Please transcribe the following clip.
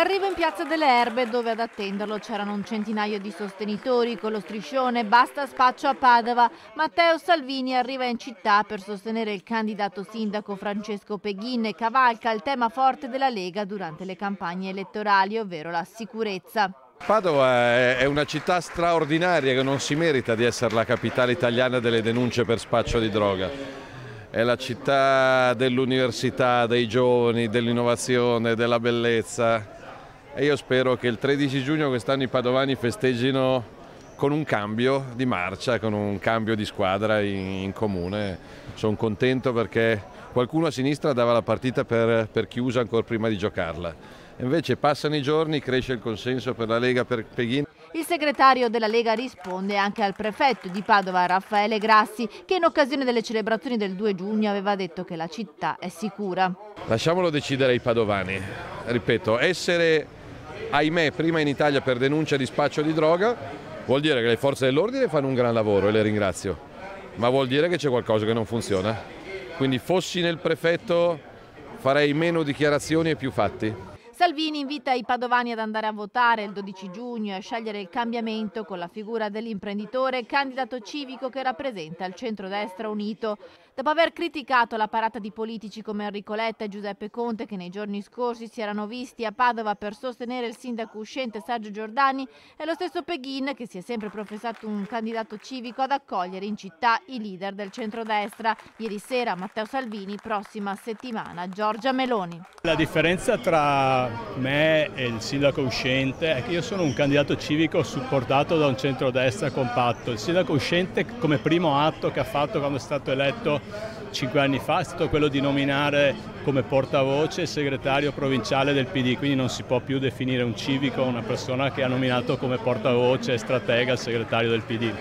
L'arrivo in Piazza delle Erbe, dove ad attenderlo c'erano un centinaio di sostenitori con lo striscione Basta spaccio a Padova. Matteo Salvini arriva in città per sostenere il candidato sindaco Francesco Peghin e cavalca il tema forte della Lega durante le campagne elettorali, ovvero la sicurezza. Padova è una città straordinaria che non si merita di essere la capitale italiana delle denunce per spaccio di droga. È la città dell'università, dei giovani, dell'innovazione, della bellezza e io spero che il 13 giugno quest'anno i padovani festeggino con un cambio di marcia, con un cambio di squadra in, in comune. Sono contento perché qualcuno a sinistra dava la partita per, per chiusa ancora prima di giocarla. Invece passano i giorni, cresce il consenso per la Lega per Peghin. Il segretario della Lega risponde anche al prefetto di Padova, Raffaele Grassi, che in occasione delle celebrazioni del 2 giugno aveva detto che la città è sicura. Lasciamolo decidere ai padovani. Ripeto, essere ahimè prima in Italia per denuncia di spaccio di droga, vuol dire che le forze dell'ordine fanno un gran lavoro e le ringrazio, ma vuol dire che c'è qualcosa che non funziona. Quindi fossi nel prefetto farei meno dichiarazioni e più fatti. Salvini invita i padovani ad andare a votare il 12 giugno e a scegliere il cambiamento con la figura dell'imprenditore candidato civico che rappresenta il centrodestra unito. Dopo aver criticato la parata di politici come Enrico Letta e Giuseppe Conte che nei giorni scorsi si erano visti a Padova per sostenere il sindaco uscente Sergio Giordani, è lo stesso Peghin che si è sempre professato un candidato civico ad accogliere in città i leader del centrodestra. Ieri sera Matteo Salvini, prossima settimana Giorgia Meloni. La differenza tra me e il sindaco uscente è che io sono un candidato civico supportato da un centrodestra compatto. Il sindaco uscente come primo atto che ha fatto quando è stato eletto cinque anni fa è stato quello di nominare come portavoce il segretario provinciale del PD, quindi non si può più definire un civico una persona che ha nominato come portavoce e stratega il segretario del PD.